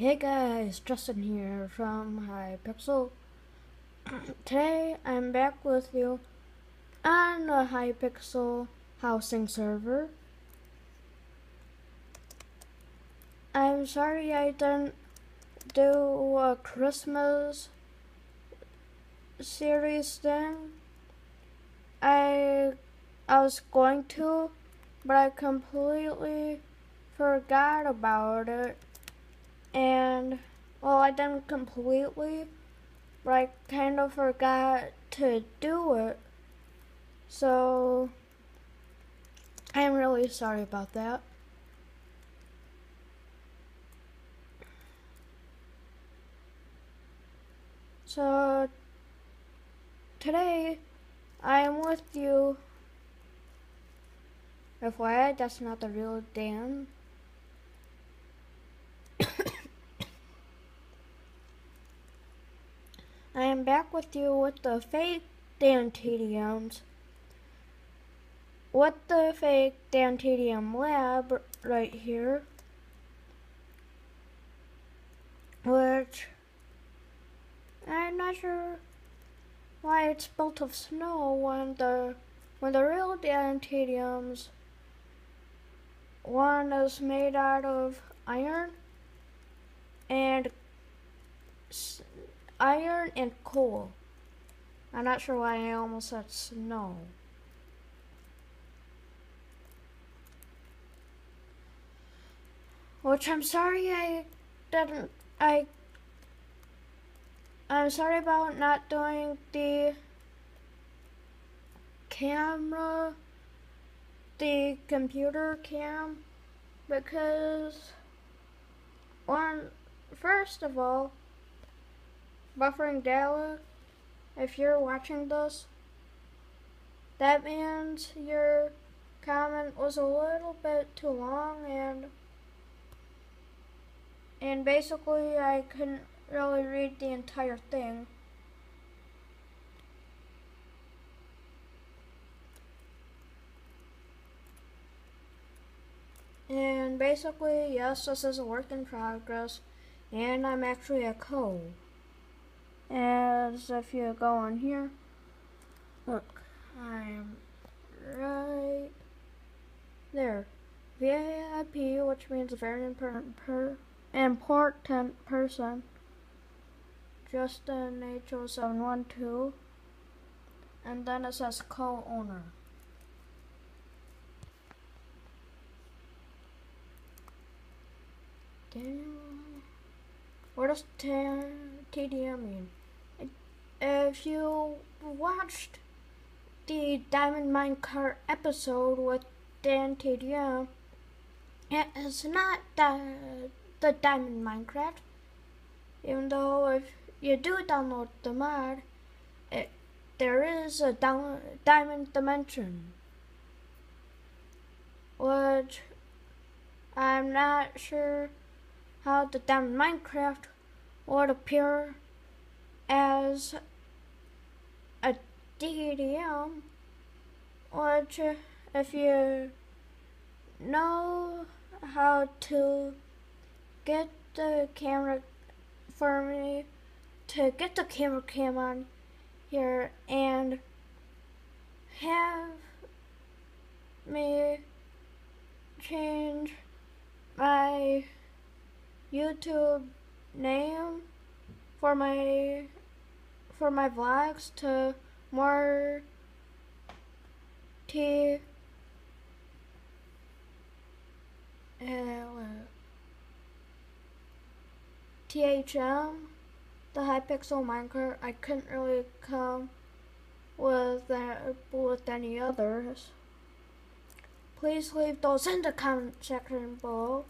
Hey guys, Justin here from Hypixel. Today I'm back with you on the Hypixel housing server. I'm sorry I didn't do a Christmas series thing. I I was going to, but I completely forgot about it and well I didn't completely but I kind of forgot to do it. So I'm really sorry about that. So today I am with you. FYI that's not the real Dan Back with you with the fake DanTDM's. With the fake DanTDM lab right here. Which I'm not sure why it's built of snow when the when the real DanTDM's one is made out of iron and iron and coal. I'm not sure why I almost said snow. Which I'm sorry I didn't I I'm sorry about not doing the camera the computer cam because one first of all buffering data, if you're watching this, that means your comment was a little bit too long and and basically I couldn't really read the entire thing. And basically, yes, this is a work in progress, and I'm actually a code as if you go on here, look, I'm right there. VIP, which means a very important, per, important person. Justin H0712. And then it says co-owner. Damn. What does TDM mean? If you watched the Diamond Minecart episode with Dan TDM, it is not the, the Diamond Minecraft. Even though if you do download the mod, it, there is a down, Diamond Dimension. Which I'm not sure how the Diamond Minecraft would appear as DDM, which if you know how to get the camera for me to get the camera cam on here and have me change my YouTube name for my for my vlogs to T uh, THM, the Hypixel Minecart, I couldn't really come with that, with any others. Please leave those in the comment section below.